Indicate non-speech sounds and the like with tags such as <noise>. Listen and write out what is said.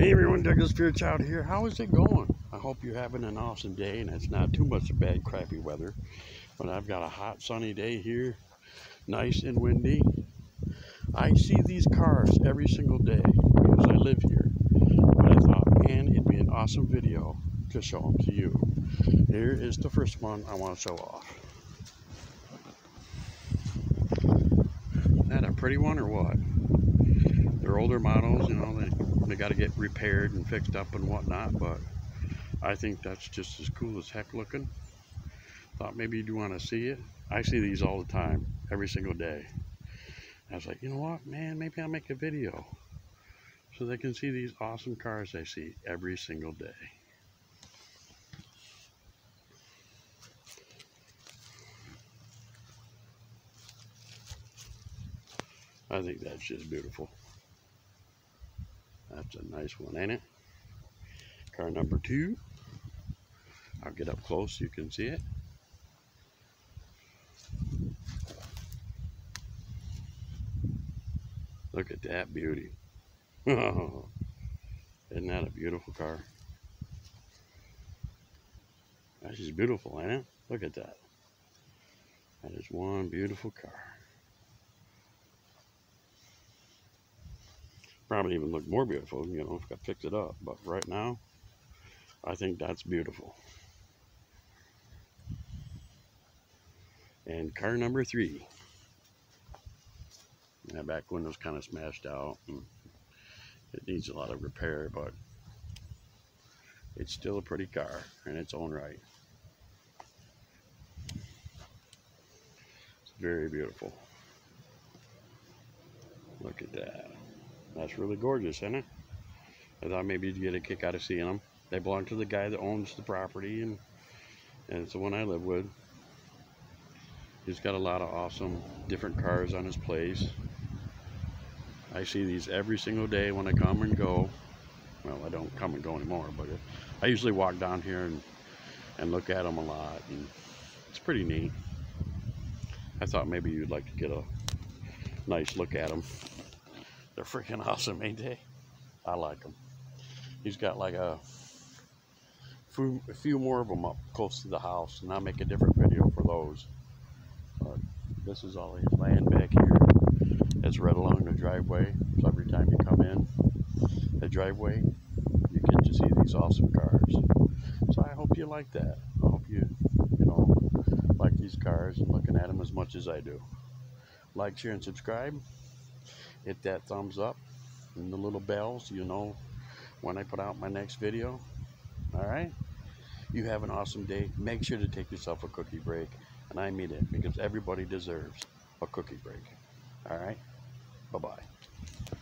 Hey everyone, Douglas Fairchild here. How is it going? I hope you're having an awesome day and it's not too much of bad, crappy weather. But I've got a hot, sunny day here, nice and windy. I see these cars every single day because I live here. But I thought, man, it'd be an awesome video to show them to you. Here is the first one I want to show off. Is that a pretty one or what? They're older models, you know, they, they got to get repaired and fixed up and whatnot, but I think that's just as cool as heck looking. Thought maybe you'd want to see it. I see these all the time, every single day. I was like, you know what, man, maybe I'll make a video so they can see these awesome cars I see every single day. I think that's just beautiful. That's a nice one, ain't it? Car number two. I'll get up close so you can see it. Look at that beauty. <laughs> Isn't that a beautiful car? That's just beautiful, ain't it? Look at that. That is one beautiful car. Probably even look more beautiful, you know, if I fix it up. But right now, I think that's beautiful. And car number three. That back window's kind of smashed out. And it needs a lot of repair, but it's still a pretty car in its own right. It's very beautiful. Look at that. That's really gorgeous, isn't it? I thought maybe you'd get a kick out of seeing them. They belong to the guy that owns the property, and, and it's the one I live with. He's got a lot of awesome different cars on his place. I see these every single day when I come and go. Well, I don't come and go anymore, but I usually walk down here and, and look at them a lot, and it's pretty neat. I thought maybe you'd like to get a nice look at them. They're freaking <laughs> awesome, ain't they? I like them. He's got like a few, a few more of them up close to the house, and I'll make a different video for those. But this is all his land back here. It's right along the driveway, so every time you come in the driveway, you get to see these awesome cars. So I hope you like that. I hope you, you know, like these cars and looking at them as much as I do. Like, share, and subscribe hit that thumbs up and the little bell so you know when I put out my next video. All right? You have an awesome day. Make sure to take yourself a cookie break. And I mean it because everybody deserves a cookie break. All right? Bye bye.